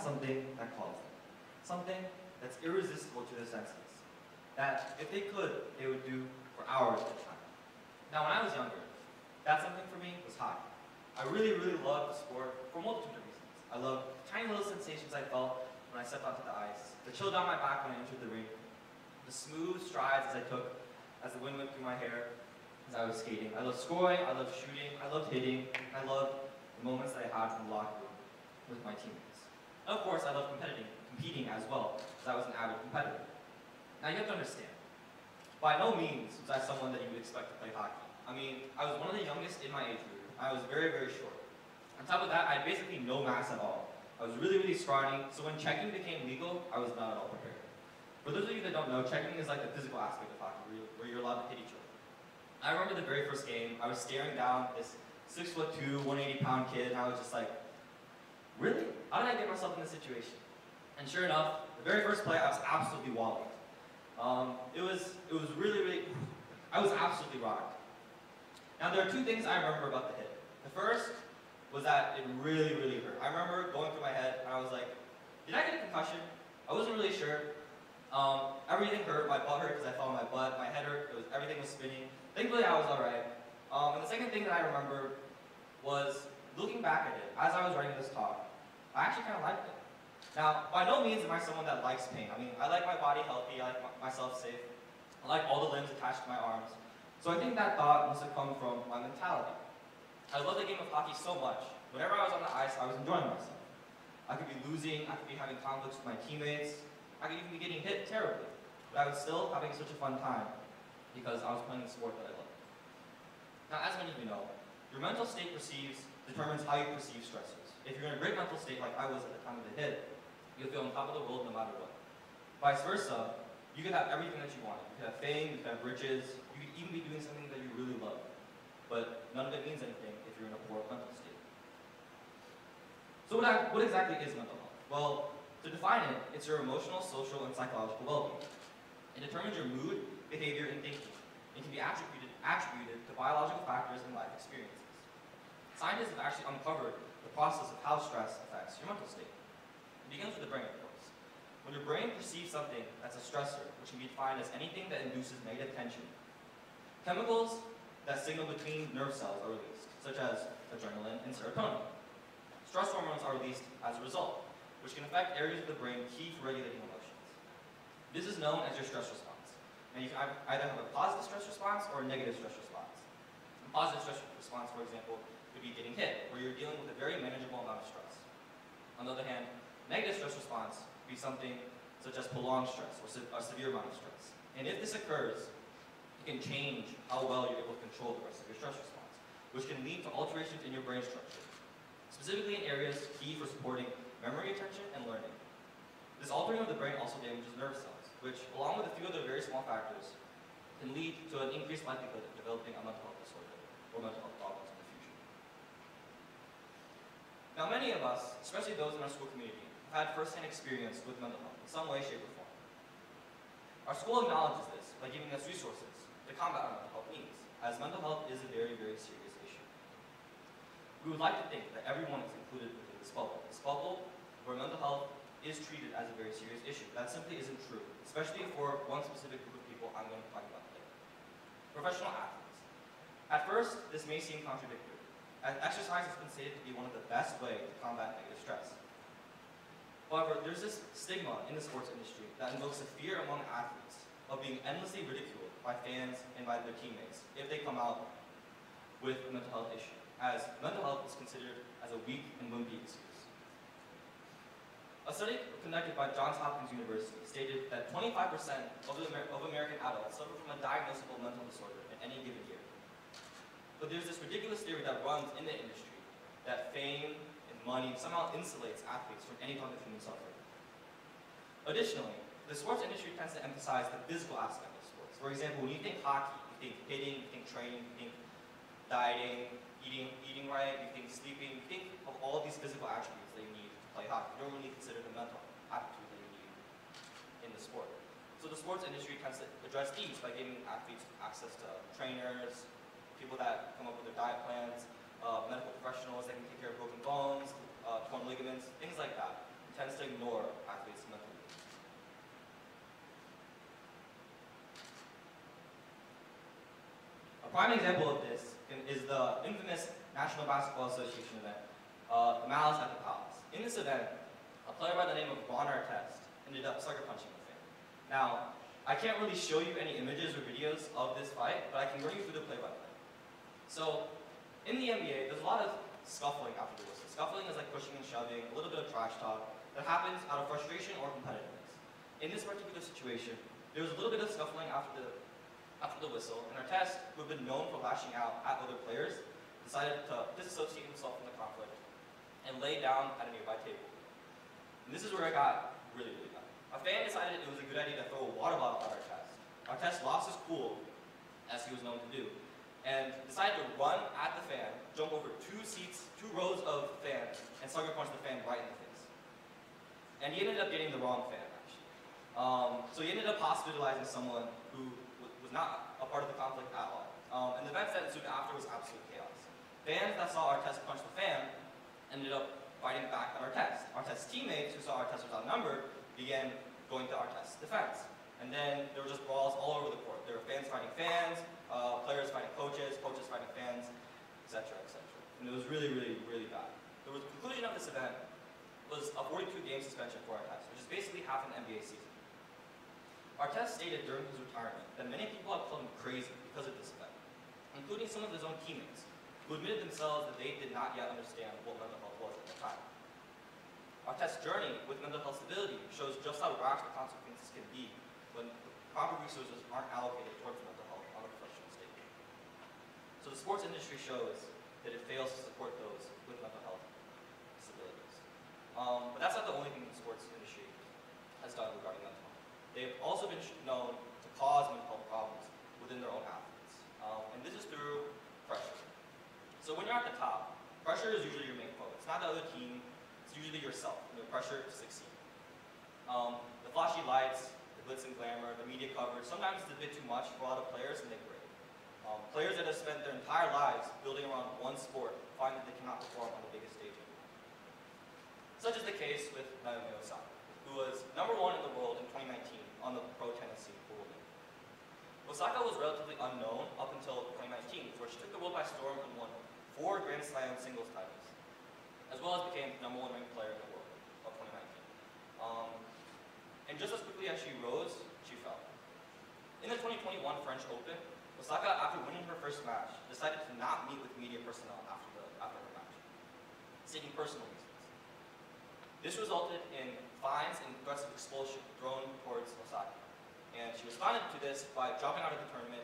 has something that calls them. Something that's irresistible to their senses. That if they could, they would do for hours at a time. Now, when I was younger, that something for me was hockey. I really, really loved the sport for a multitude of reasons. I loved the tiny little sensations I felt when I stepped onto the ice, the chill down my back when I entered the rink, the smooth strides as I took, as the wind went through my hair as I was skating. I loved scoring, I loved shooting, I loved hitting, I loved the moments that I had in the locker room with my teammates. Of course, I loved competing, competing as well, as I was an avid competitor. Now you have to understand, by no means was I someone that you would expect to play hockey. I mean, I was one of the youngest in my age group. I was very, very short. On top of that, I had basically no mass at all. I was really, really scrawny, so when checking became legal, I was not at all prepared. For those of you that don't know, checking is like the physical aspect of hockey, where you're, where you're allowed to hit each other. I remember the very first game, I was staring down this six foot two, 180 pound kid, and I was just like, really? How did I get myself in this situation? And sure enough, the very first play, I was absolutely walled. Um, it was, it was really, really, I was absolutely rocked. Now there are two things I remember about the hit. The first was that it really, really hurt. I remember going through my head, and I was like, did I get a concussion? I wasn't really sure. Um, everything hurt. My butt hurt because I fell on my butt. My head hurt. Was everything was spinning. Thankfully, I was all right. Um, and the second thing that I remember was looking back at it as I was writing this talk. I actually kind of liked it. Now, by no means am I someone that likes pain. I mean, I like my body healthy. I like myself safe. I like all the limbs attached to my arms. So I think that thought must have come from my mentality. I love the game of hockey so much. Whenever I was on the ice, I was enjoying myself. I could be losing, I could be having conflicts with my teammates, I could even be getting hit terribly. But I was still having such a fun time because I was playing the sport that I love. Now, as many of you know, your mental state perceives, determines how you perceive stressors. If you're in a great mental state like I was at the time of the hit, you'll feel on top of the world no matter what. Vice versa, you could have everything that you wanted. You could have fame, you could have riches, you could even be doing something that you really love. But none of it means anything if you're in a poor mental state. So what, I, what exactly is mental health? Well, to define it, it's your emotional, social, and psychological well-being. It determines your mood, behavior, and thinking. It can be attributed, attributed to biological factors and life experiences. Scientists have actually uncovered the process of how stress affects your mental state. It begins with the brain, of course. When your brain perceives something that's a stressor, which can be defined as anything that induces negative tension, chemicals that signal between nerve cells are released, such as adrenaline and serotonin. Stress hormones are released as a result, which can affect areas of the brain key for regulating emotions. This is known as your stress response. And you can either have a positive stress response or a negative stress response. A positive stress response, for example, could be getting hit, where you're dealing with a very manageable amount of stress. On the other hand, negative stress response could be something such as prolonged stress or a severe amount of stress. And if this occurs, it can change how well you're able to control the rest of your stress response, which can lead to alterations in your brain structure specifically in areas key for supporting memory retention and learning. This altering of the brain also damages nerve cells, which, along with a few other very small factors, can lead to an increased likelihood of developing a mental health disorder or mental health problems in the future. Now, many of us, especially those in our school community, have had first-hand experience with mental health in some way, shape, or form. Our school acknowledges this by giving us resources to combat our mental health needs, as mental health is a very, very serious issue. we would like to think that everyone is included within this bubble. This bubble where mental health is treated as a very serious issue. That simply isn't true, especially for one specific group of people I'm going to talk about today. Professional athletes. At first, this may seem contradictory, as exercise has been stated to be one of the best ways to combat negative stress. However, there's this stigma in the sports industry that invokes a fear among athletes of being endlessly ridiculed by fans and by their teammates if they come out with a mental health issue as mental health is considered as a weak and wimpy excuse. A study conducted by Johns Hopkins University stated that 25% of, of American adults suffer from a diagnosable mental disorder in any given year. But there's this ridiculous theory that runs in the industry that fame and money somehow insulates athletes from any kind of human suffering. Additionally, the sports industry tends to emphasize the physical aspect of sports. For example, when you think hockey, you think hitting, you think training, you think dieting, eating, eating right, you think sleeping, you think of all these physical attributes that you need to play hockey. You don't really consider the mental aptitude that you need in the sport. So the sports industry tends to address these by giving athletes access to trainers, people that come up with their diet plans, uh, medical professionals that can take care of broken bones, uh, torn ligaments, things like that. Tends to ignore athletes' mental needs. A prime example of this is the infamous National Basketball Association event, uh, the Malice at the Palace. In this event, a player by the name of Ron Artest ended up sucker punching the fan. Now, I can't really show you any images or videos of this fight, but I can run you through the play-by-play. So, in the NBA, there's a lot of scuffling after the whistle. Scuffling is like pushing and shoving, a little bit of trash talk that happens out of frustration or competitiveness. In this particular situation, there was a little bit of scuffling after the after the whistle, and Artest, who had been known for lashing out at other players, decided to disassociate himself from the conflict and lay down at a nearby table. And this is where it got really, really bad. A fan decided it was a good idea to throw a water bottle at Artest. Artest lost his cool, as he was known to do, and decided to run at the fan, jump over two seats, two rows of fans, and sucker punch the fan right in the face. And he ended up getting the wrong fan, actually. Um, so he ended up hospitalizing someone who was not a part of the conflict at all. Um, and the events that ensued after was absolute chaos. Fans that saw Artest punch the fan ended up fighting back at Artest. Artest's teammates who saw Artest was outnumbered began going to Artest's defense. And then there were just brawls all over the court. There were fans fighting fans, uh, players fighting coaches, coaches fighting fans, etc., etc. And it was really, really, really bad. The conclusion of this event was a 42-game suspension for Artest, which is basically half an NBA season. Artest stated during his retirement that many people have called him crazy because of this event, including some of his own teammates, who admitted themselves that they did not yet understand what mental health was at the time. Artest's journey with mental health stability shows just how rash the consequences can be when the proper resources aren't allocated towards mental health on a professional stage. The sports industry shows that it fails to support those with mental health disabilities. Um, but that's not the only thing the sports industry has done regarding mental health. They've also been known to cause mental health problems within their own athletes. Um, and this is through pressure. So when you're at the top, pressure is usually your main foe. It's not the other team, it's usually yourself, and the pressure to succeed. Um, the flashy lights, the glitz and glamour, the media coverage, sometimes it's a bit too much for a lot of players and they break. Um, players that have spent their entire lives building around one sport find that they cannot perform on the biggest stage anymore. Such is the case with Naomi Osaka, who was number one in the world in 2019 on the pro tennis scene women. Osaka was relatively unknown up until 2019, where she took the world by storm and won four Grand Slam singles titles, as well as became number one ranked player in the world of 2019. Um, and just as quickly as she rose, she fell. In the 2021 French Open, Osaka, after winning her first match, decided to not meet with media personnel after, the, after her match, stating personal reasons. This resulted in fines and threats of expulsion thrown towards Osaka. And she responded to this by dropping out of the tournament,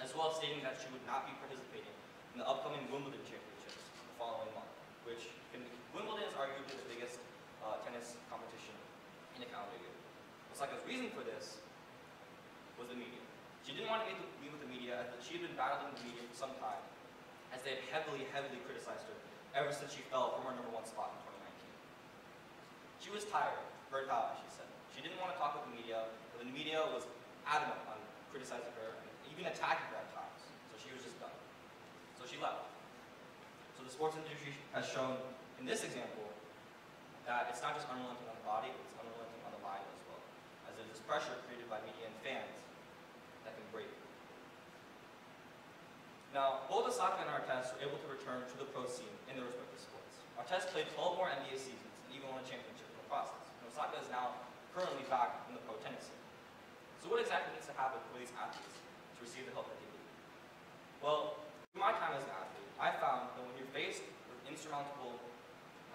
as well as stating that she would not be participating in the upcoming Wimbledon Championships the following month, which can, Wimbledon is arguably the biggest uh, tennis competition in the calendar year. Osaka's reason for this was the media. She didn't want to meet with the media as she had been battling the media for some time, as they had heavily, heavily criticized her ever since she fell from her number one spot in 2019. She was tired, burnt out, she said. She didn't want to talk with the media, but the media was adamant on criticizing her and even attacking her at times. So she was just done. So she left. So the sports industry has shown in this example that it's not just unrelenting on the body, it's unrelenting on the mind as well. As there's this pressure created by media and fans break. Now, both Osaka and Artest were able to return to the pro scene in their respective sports. Artest played 12 more NBA seasons and even won a championship in the process. And Osaka is now currently back in the pro tennis scene. So what exactly needs to happen for these athletes to receive the help that they need? Well, in my time as an athlete, I found that when you're faced with insurmountable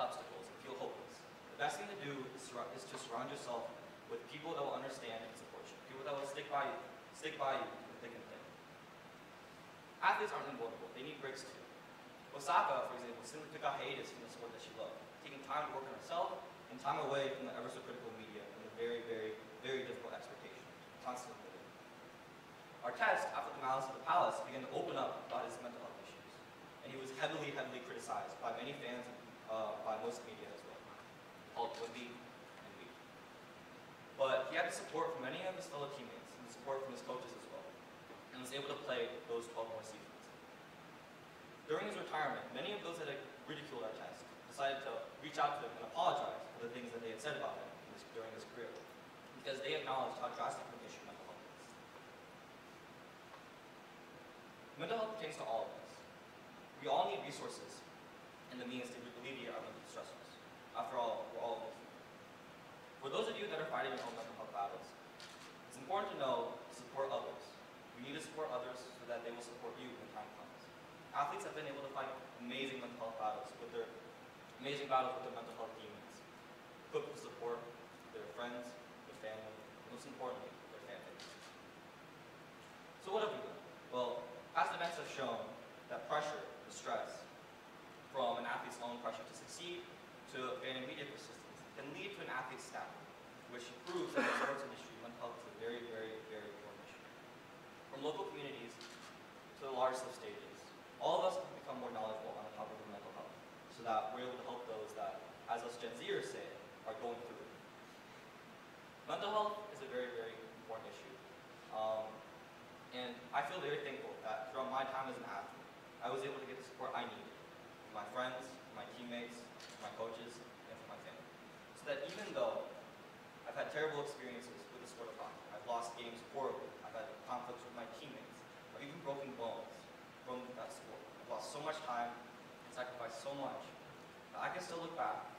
obstacles and feel hopeless, the best thing to do is, is to surround yourself with people that will understand and support you, people that will stick by you, stick by you through thick and thin. Athletes aren't invulnerable, they need breaks too. Osaka, for example, simply took a hiatus from the sport that she loved, taking time to work on herself and time away from the ever so critical media and the very, very, very difficult expectation, constantly living. Artest, after the malice of the palace, began to open up about his mental health issues. And he was heavily, heavily criticized by many fans and uh, by most media as well, called wimpy and weak. But he had the support from many of his fellow teammates support from his coaches as well, and was able to play those 12 more seasons. During his retirement, many of those that had ridiculed Artest decided to reach out to him and apologize for the things that they had said about him during his career, because they acknowledged how drastic of an issue mental health is. Mental health pertains to all of us. We all need resources and the means to alleviate our mental stressors. After all, we're all human. For those of you that are fighting your own mental health battles, it's important to know to support others. We need to support others so that they will support you when time comes. Athletes have been able to fight amazing mental health battles with their amazing battles with their mental health demons, equipped with support, their friends, their family, and most importantly, their families. So what have we done? Well, past events have shown that pressure, the stress, from an athlete's own pressure to succeed to and media persistence can lead to an athlete's status, which proves that the sports industry, mental health is a very, very, very important issue. From local communities to the largest of stages, all of us can become more knowledgeable on the topic of mental health, so that we're able to help those that, as us Gen Zers say, are going through it. Mental health is a very, very important issue. Um, and I feel very thankful that throughout my time as an athlete, I was able to get the support I needed from my friends, from my teammates, from my coaches, and from my family. So that even though I've had terrible experiences with the sport of hockey, I've lost games horribly, I've had conflicts with my teammates, I've even broken bones from that sport. I've lost so much time and sacrificed so much that I can still look back